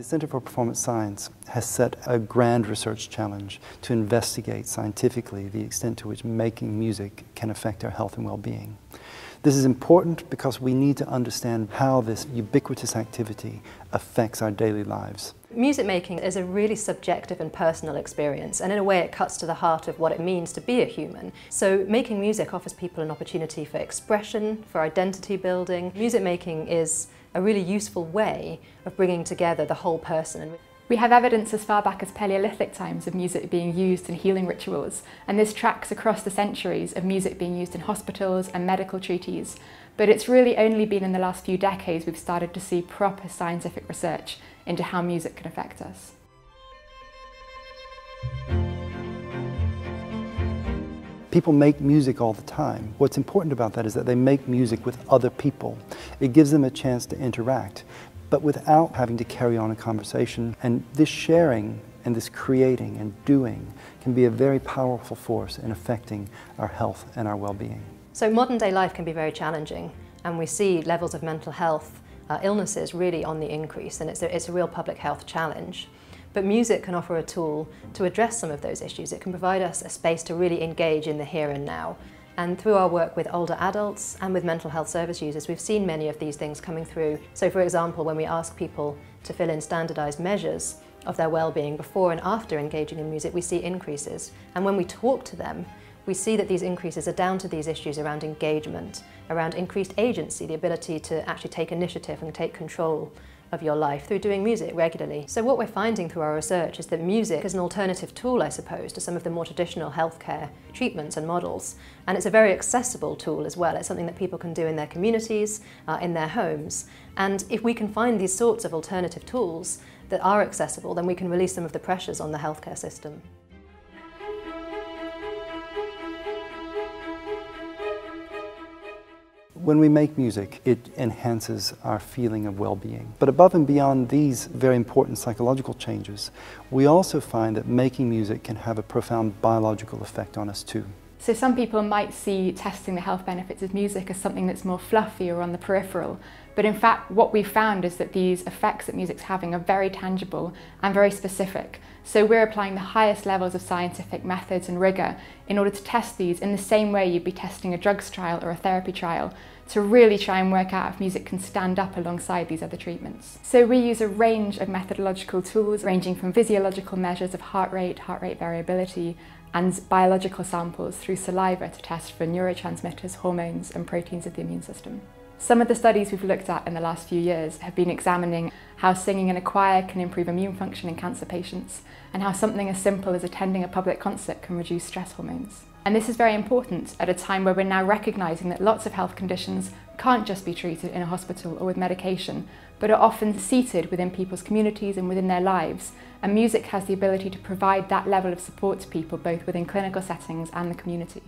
The Center for Performance Science has set a grand research challenge to investigate scientifically the extent to which making music can affect our health and well-being. This is important because we need to understand how this ubiquitous activity affects our daily lives. Music making is a really subjective and personal experience and in a way it cuts to the heart of what it means to be a human. So making music offers people an opportunity for expression, for identity building. Music making is a really useful way of bringing together the whole person. We have evidence as far back as Paleolithic times of music being used in healing rituals, and this tracks across the centuries of music being used in hospitals and medical treaties. But it's really only been in the last few decades we've started to see proper scientific research into how music can affect us. People make music all the time. What's important about that is that they make music with other people. It gives them a chance to interact, but without having to carry on a conversation. And this sharing and this creating and doing can be a very powerful force in affecting our health and our well-being. So modern day life can be very challenging and we see levels of mental health uh, illnesses really on the increase and it's a, it's a real public health challenge. But music can offer a tool to address some of those issues. It can provide us a space to really engage in the here and now. And through our work with older adults and with mental health service users, we've seen many of these things coming through. So for example, when we ask people to fill in standardised measures of their well-being before and after engaging in music, we see increases. And when we talk to them, we see that these increases are down to these issues around engagement, around increased agency, the ability to actually take initiative and take control of your life through doing music regularly. So what we're finding through our research is that music is an alternative tool, I suppose, to some of the more traditional healthcare treatments and models. And it's a very accessible tool as well. It's something that people can do in their communities, uh, in their homes. And if we can find these sorts of alternative tools that are accessible, then we can release some of the pressures on the healthcare system. When we make music, it enhances our feeling of well-being. But above and beyond these very important psychological changes, we also find that making music can have a profound biological effect on us too. So some people might see testing the health benefits of music as something that's more fluffy or on the peripheral, but in fact what we've found is that these effects that music's having are very tangible and very specific. So we're applying the highest levels of scientific methods and rigour in order to test these in the same way you'd be testing a drugs trial or a therapy trial to really try and work out if music can stand up alongside these other treatments. So we use a range of methodological tools ranging from physiological measures of heart rate, heart rate variability, and biological samples through saliva to test for neurotransmitters, hormones and proteins of the immune system. Some of the studies we've looked at in the last few years have been examining how singing in a choir can improve immune function in cancer patients and how something as simple as attending a public concert can reduce stress hormones. And this is very important at a time where we're now recognising that lots of health conditions can't just be treated in a hospital or with medication, but are often seated within people's communities and within their lives. And music has the ability to provide that level of support to people both within clinical settings and the community.